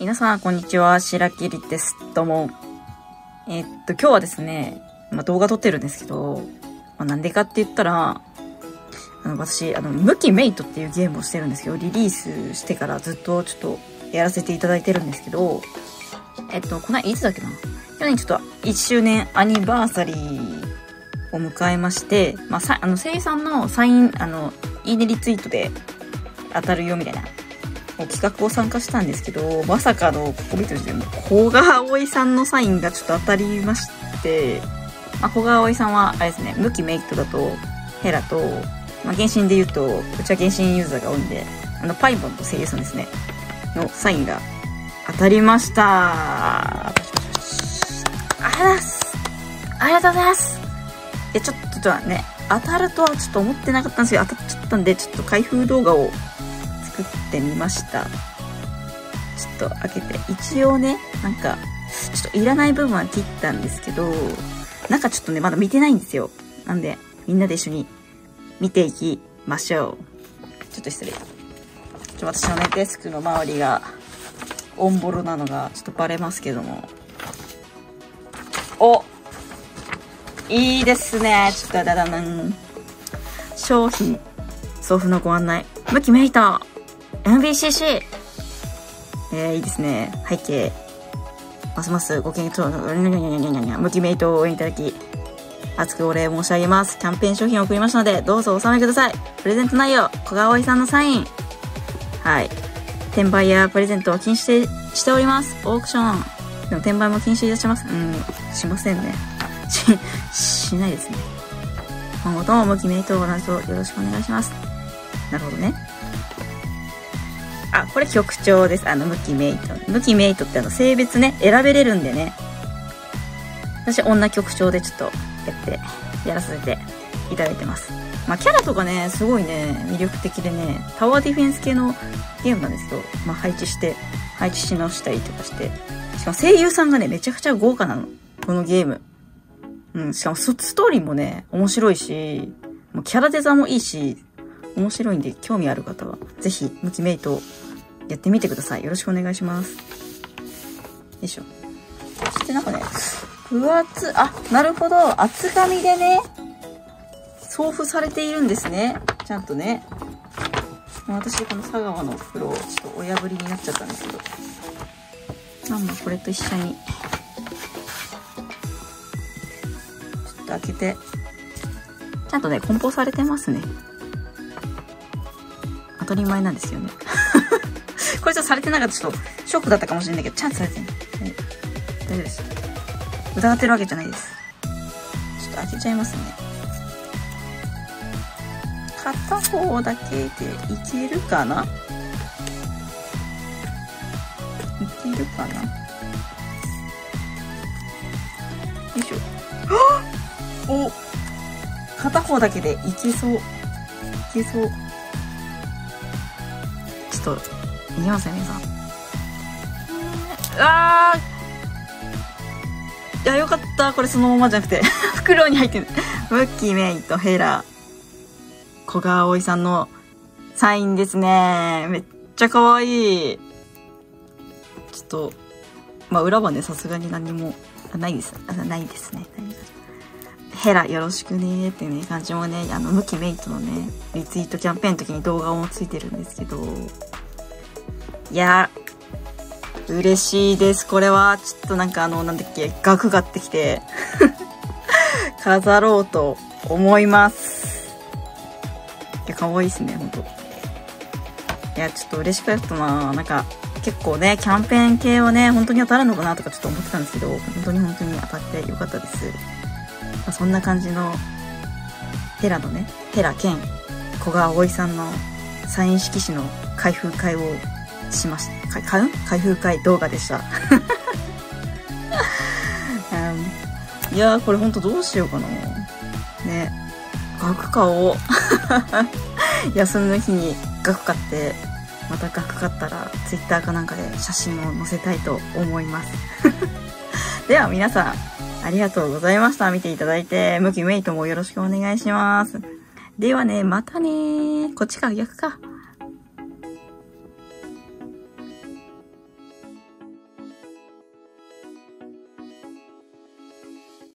皆さん、こんにちは。白桐です。どうも。えー、っと、今日はですね、まあ、動画撮ってるんですけど、まあ、なんでかって言ったら、あの、私、あの、ムキメイトっていうゲームをしてるんですけど、リリースしてからずっとちょっとやらせていただいてるんですけど、えっと、このいつだっけな去年ちょっと1周年アニバーサリーを迎えまして、まあ、さあの声優さんのサインあのいいねリツイートで当たるよみたいな企画を参加したんですけどまさかのここ見てる時古賀葵さんのサインがちょっと当たりまして、まあ、古賀葵さんはあれですね無期メイクだとヘラと、まあ、原神で言うとうちは原神ユーザーが多いんであのパイボンと声優さんですねのサインが当たりました。ありがとうございます。ありがとうございます。で、ちょっとじゃあね、当たるとはちょっと思ってなかったんですけど、当たっちゃったんで、ちょっと開封動画を作ってみました。ちょっと開けて、一応ね、なんか、ちょっといらない部分は切ったんですけど、中ちょっとね、まだ見てないんですよ。なんで、みんなで一緒に見ていきましょう。ちょっと失礼。ちょ私のね、デスクの周りが、オンボロなのがちょっとバレますけども。おいいですね。ちょっとだだな商品、送付のご案内。向きメイト !MBCC! えー、いいですね。背景。ますますご検討、向きメイトを応援いただき、熱くお礼申し上げます。キャンペーン商品を送りましたので、どうぞお納めください。プレゼント内容、小川葵さんのサイン。はい。転売やプレゼントを禁止しております。オークション。でも転売も禁止いたします。うん、しませんね。し、しないですね。今後とも無記名と同じとよろしくお願いします。なるほどね。あ、これ局長です。あの、無記メイト。無記メイトってあの、性別ね、選べれるんでね。私、女局長でちょっと、やって、やらせていただいてます。まあ、キャラとかね、すごいね、魅力的でね、タワーディフェンス系のゲームなんですけど、まあ、配置して、配置し直したりとかして、しかも声優さんがね、めちゃくちゃ豪華なの。このゲーム。うん、しかもストーリーもね、面白いし、もうキャラデザもいいし、面白いんで興味ある方は、ぜひ、ムキメイトをやってみてください。よろしくお願いします。よいしょ。そしてなんかね、分厚、あ、なるほど、厚紙でね、送付されているんですね。ちゃんとね。私、この佐川の袋をちょっとお破りになっちゃったんですけど。まあまあ、これと一緒にちょっと開けて、ちゃんとね、梱包されてますね。当たり前なんですよね。これちょっとされてなかったちょっとショックだったかもしれないけど、ちゃんとされてる、ね。大丈夫です。疑ってるわけじゃないです。ちょっと開けちゃいますね。片方だけでいけるかな？いけるかな？よいしょ。お片方だけでいけそう。いけそう。ちょっと、いきますね、皆さん。うわーいや、よかった。これそのままじゃなくて 袋に入ってる。ムッキーメイとヘラ、小川葵さんのサインですね。めっちゃ可愛い。ちょっと、まあ、裏はね、さすがに何も、ないです。ないですね。ヘラよろしくねっていうね、感じもね、あの、ムキメイトのね、リツイートキャンペーンの時に動画もついてるんですけど、いや、嬉しいです。これは、ちょっとなんかあの、なんだっけ、額がってきて 飾ろうと思います。いや、可愛いですね、ほんと。いや、ちょっと嬉しかったななんか、結構ね、キャンペーン系はね、本当に当たるのかなとかちょっと思ってたんですけど、本当に本当に当たってよかったです。まあ、そんな感じのヘラのねヘラ兼古賀葵さんのサイン色紙の開封会をしました。かう？開封会動画でした、いやーこれほんとどうしようかな。ね。額買おう。休みの日に額買ってまた額買ったら Twitter かなんかで写真を載せたいと思います。では皆さんありがとうございました。見ていただいて、ムキメイトもよろしくお願いします。ではね、またねこっちか、逆か。